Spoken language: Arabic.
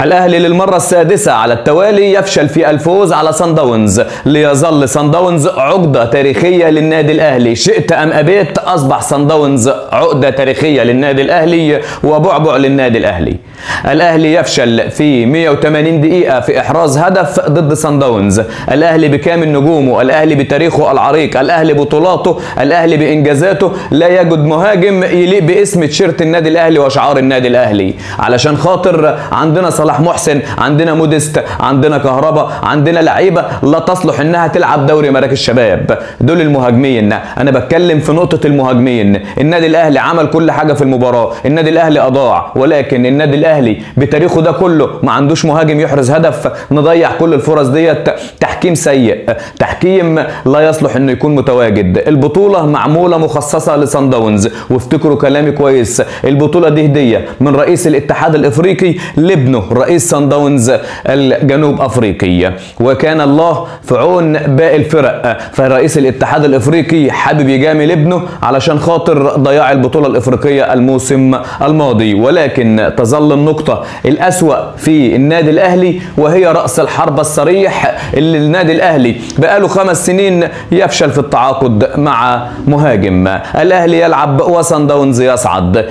الأهلي للمرة السادسة على التوالي يفشل في الفوز على صن داونز ليظل صن داونز عقدة تاريخية للنادي الأهلي. شئت أم أبيت؟ أصبح صن داونز عقدة تاريخية للنادي الأهلي وبعبع للنادي الأهلي. الأهلي يفشل في 180 دقيقة في إحراز هدف ضد صن داونز الأهلي بكامل نجومه الأهلي بتاريخه العريق. الأهلي بطولاته. الأهلي بإنجازاته. لا يجد مهاجم يليق باسم تيشيرت النادي الأهلي وشعار النادي الأهلي. علشان خاطر عندنا صلاح محسن عندنا موديست عندنا كهربا عندنا لعيبة لا تصلح إنها تلعب دوري مراكز الشباب. دول المهاجمين. أنا بتكلم في نقطة المهاجمين. النادي الأهلي عمل كل حاجة في المباراة. النادي الأهلي أضاع ولكن النادي الأهلي بتاريخه ده كله ما عندوش مهاجم يحرز هدف. نضيع كل الفرص ديت. تحكيم سيء. تحكيم لا يصلح إنه يكون متواجد. البطولة معمولة مخصصة لصن داونز. وافتكروا كلامي كويس. البطولة دي هدية من رئيس الاتحاد الإفريقي لابنه. رئيس سان داونز الجنوب أفريقي. وكان الله في عون باقي الفرق. فرئيس الاتحاد الأفريقي حابب يجامل ابنه علشان خاطر ضياع البطولة الأفريقية الموسم الماضي. ولكن تظل النقطة الأسوأ في النادي الأهلي وهي رأس الحربه الصريح اللي النادي الأهلي بقاله خمس سنين يفشل في التعاقد مع مهاجم. الأهلي يلعب وصن داونز يصعد.